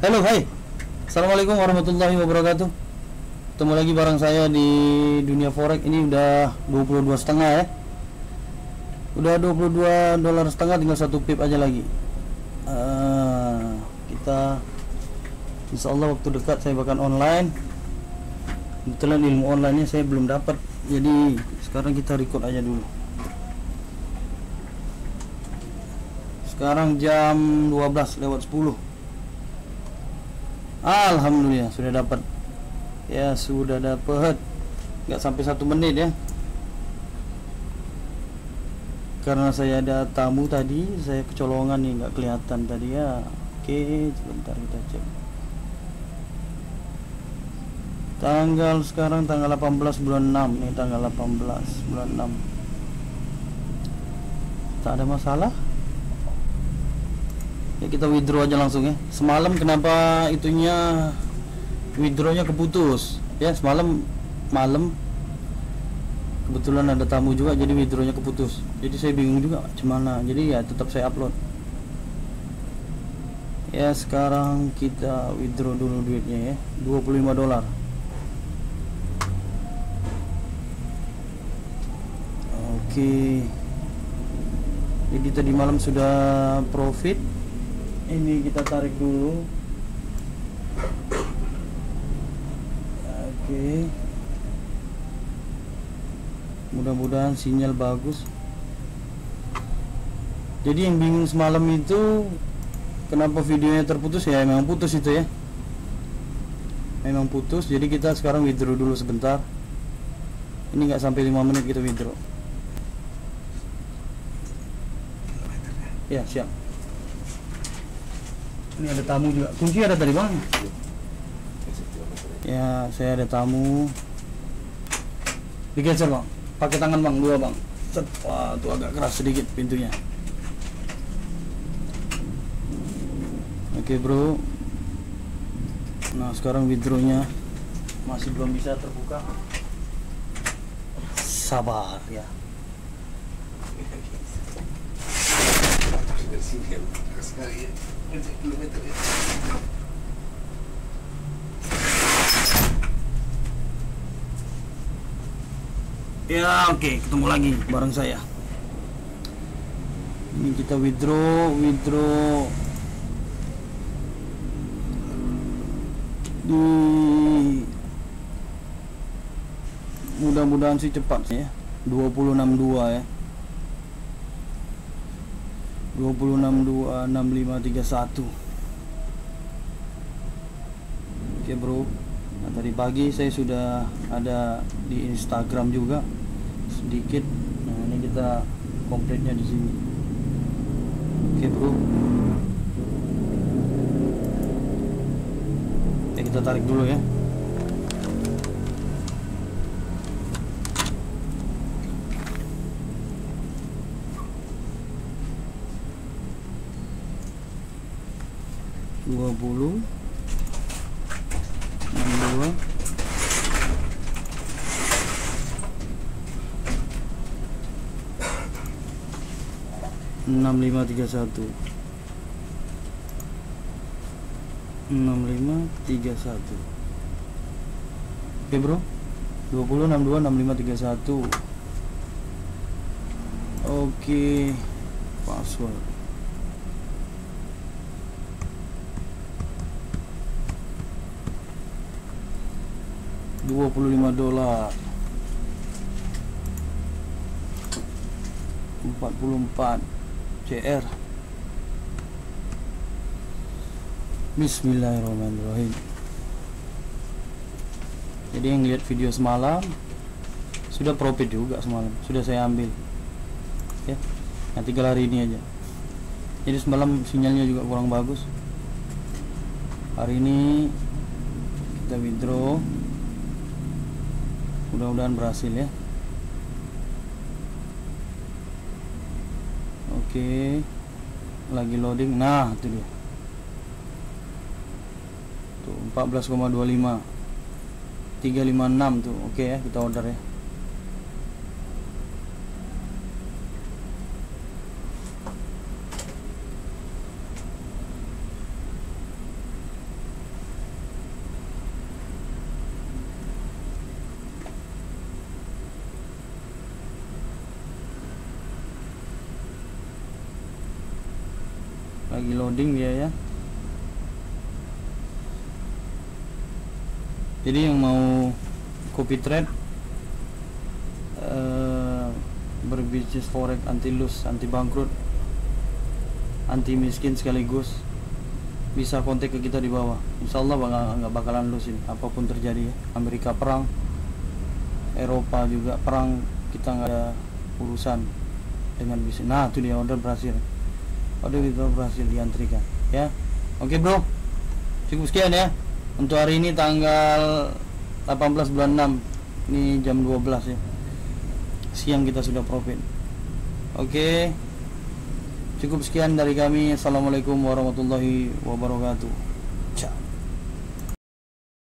Halo, hai. Assalamualaikum warahmatullahi wabarakatuh. Ketemu lagi bareng saya di dunia forex. Ini udah 22 setengah ya. Udah 22 dolar setengah, tinggal satu pip aja lagi. Ah, kita Insya Allah waktu dekat saya bakal online. Kebetulan ilmu online-nya saya belum dapat. Jadi sekarang kita record aja dulu. Sekarang jam 12 lewat 10. Alhamdulillah sudah dapat. Ya sudah dapat. Nggak sampai satu menit ya. Karena saya ada tamu tadi, saya kecolongan nih nggak kelihatan tadi ya. Oke, sebentar kita cek. Tanggal sekarang tanggal 18 bulan 6 nih tanggal 18 bulan 6. Tak ada masalah ya kita withdraw aja langsung ya. Semalam kenapa itunya withdrawnya keputus? Ya semalam malam kebetulan ada tamu juga jadi withdrawnya keputus. Jadi saya bingung juga gimana. Jadi ya tetap saya upload. Ya sekarang kita withdraw dulu duitnya ya. 25 dolar. Oke. Jadi tadi malam sudah profit ini kita tarik dulu. Oke. Mudah-mudahan sinyal bagus. Jadi yang bingung semalam itu kenapa videonya terputus? Ya memang putus itu ya. Memang putus jadi kita sekarang withdraw dulu sebentar. Ini nggak sampai 5 menit kita withdraw. Ya siap ini ada tamu juga. Kunci ada tadi bang? Ya, saya ada tamu. Digeser bang. Pakai tangan bang, dua bang. Set. Wah, tuh agak keras sedikit pintunya. Oke bro. Nah sekarang withdrawnya masih belum bisa terbuka. Sabar ya. Ya oke okay, ketemu lagi bareng saya. Ini kita withdraw Withdraw. Di Mudah-mudahan sih cepat sih ya. 262 ya 2626531 Oke bro. Nah tadi pagi saya sudah ada di Instagram juga. Sedikit. Nah ini kita komplitnya di sini. Oke bro. Oke kita tarik dulu ya 20 62 6531 6531 Oke bro. 20 62 6531 Oke. Password. 25 dolar. 44 CR Bismillahirrahmanirrahim. Jadi yang lihat video semalam sudah profit juga semalam sudah saya ambil. Ya nah tinggal hari ini aja. Jadi semalam sinyalnya juga kurang bagus. Hari ini kita withdraw mudah-mudahan berhasil ya. Oke. Lagi loading. Nah itu dia. Tuh 14,25 356 tuh. Oke ya kita order ya lagi loading dia ya. Jadi yang mau copy trade eh, berbisnis forex anti loss anti bangkrut anti miskin sekaligus bisa kontak ke kita di bawah. Insya Allah bakal nggak bakalan lose ini. Apa pun terjadi ya Amerika perang Eropa juga perang kita nggak ada urusan dengan bisnis. Nah itu dia order berhasil order itu berhasil diantrikan ya. Oke bro. Cukup sekian ya untuk hari ini tanggal 18 bulan 6 ini jam 12 ya. Siang kita sudah profit. Oke. Cukup sekian dari kami. Assalamualaikum warahmatullahi wabarakatuh